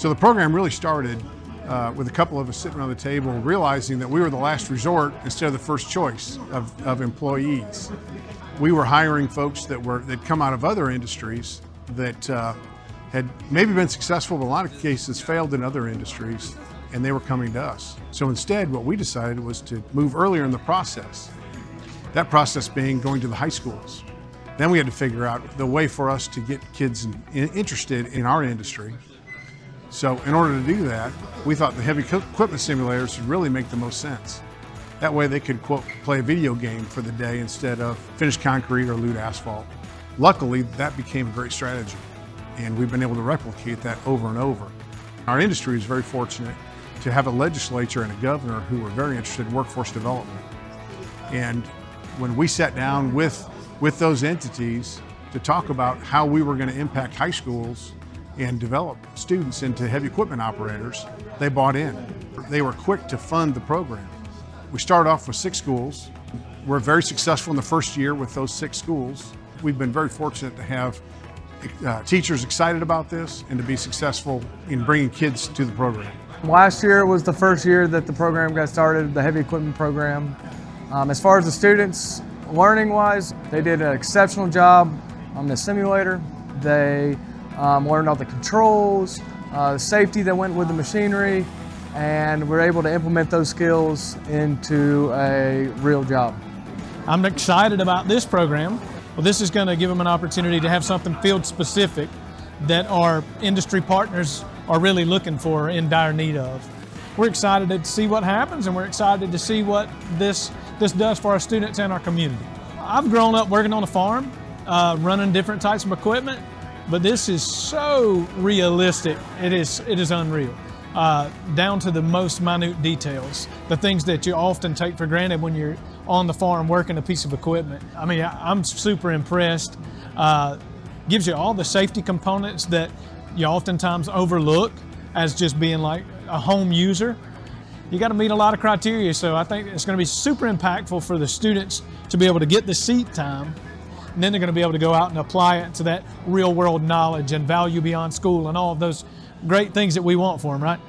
So the program really started uh, with a couple of us sitting around the table realizing that we were the last resort instead of the first choice of, of employees. We were hiring folks that were that come out of other industries that uh, had maybe been successful, but a lot of cases failed in other industries, and they were coming to us. So instead, what we decided was to move earlier in the process. That process being going to the high schools. Then we had to figure out the way for us to get kids in, in, interested in our industry so in order to do that, we thought the heavy equipment simulators would really make the most sense. That way they could, quote, play a video game for the day instead of finish concrete or lute asphalt. Luckily, that became a great strategy, and we've been able to replicate that over and over. Our industry is very fortunate to have a legislature and a governor who are very interested in workforce development. And when we sat down with, with those entities to talk about how we were going to impact high schools and develop students into heavy equipment operators, they bought in. They were quick to fund the program. We started off with six schools. We're very successful in the first year with those six schools. We've been very fortunate to have uh, teachers excited about this and to be successful in bringing kids to the program. Last year was the first year that the program got started, the heavy equipment program. Um, as far as the students, learning wise, they did an exceptional job on the simulator. They um, learned all the controls, uh, safety that went with the machinery, and we're able to implement those skills into a real job. I'm excited about this program. Well, this is going to give them an opportunity to have something field specific that our industry partners are really looking for in dire need of. We're excited to see what happens and we're excited to see what this, this does for our students and our community. I've grown up working on a farm, uh, running different types of equipment, but this is so realistic. It is, it is unreal. Uh, down to the most minute details, the things that you often take for granted when you're on the farm working a piece of equipment. I mean, I'm super impressed. Uh, gives you all the safety components that you oftentimes overlook as just being like a home user. You got to meet a lot of criteria, so I think it's going to be super impactful for the students to be able to get the seat time and then they're going to be able to go out and apply it to that real world knowledge and value beyond school and all of those great things that we want for them, right?